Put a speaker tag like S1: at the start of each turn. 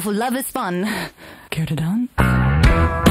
S1: For love is fun. Care to dance?